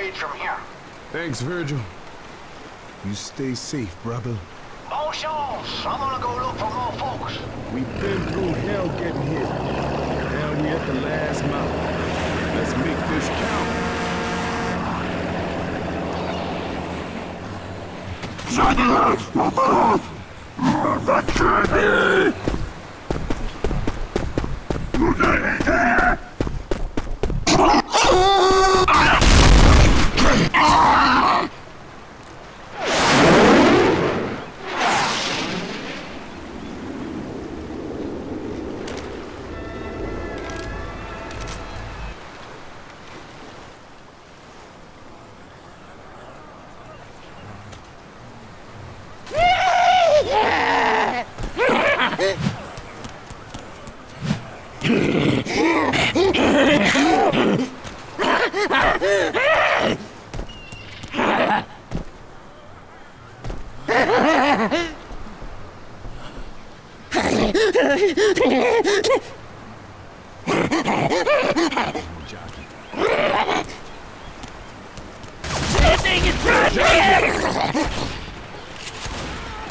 raid from here. Thanks, Virgil. You stay safe, brother. Bon chance. I'm gonna go look for more folks. We've been through hell getting here. Now we at the last mile. Let's make this count.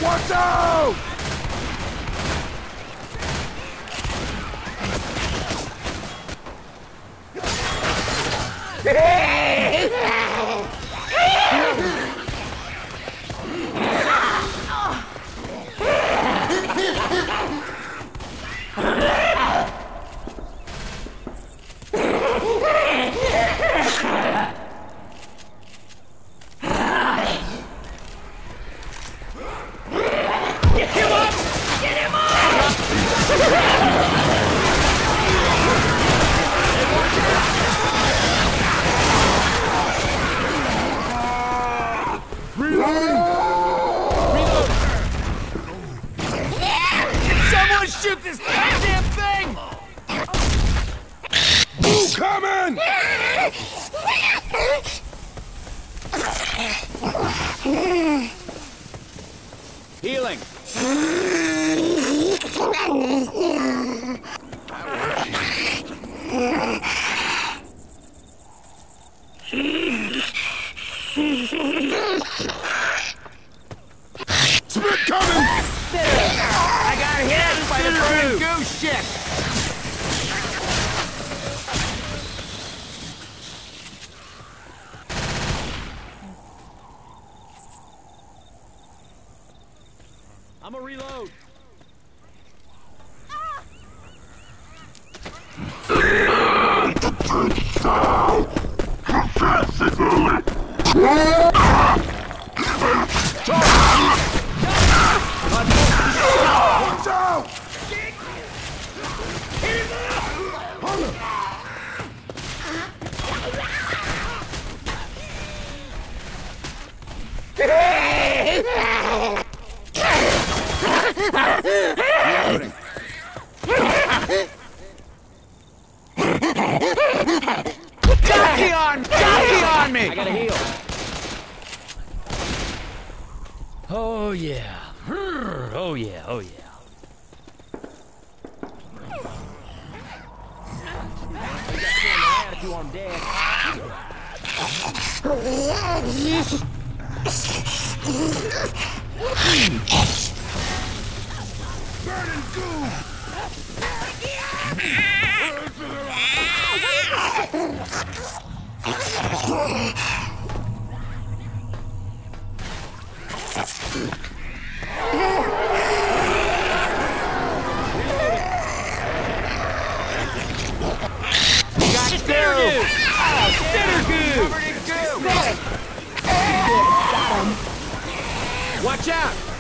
Watch out! Sim! This goddamn thing! Who coming? Healing. Oh, burning goose ship! I'm a reload. Watch out! Jockey on! Jockey on me! I gotta heal. Oh yeah. Oh yeah, oh yeah. You on dead. Burning goo! Got Spitter goo! Oh, Spitter goo! Covered in goo! Watch out!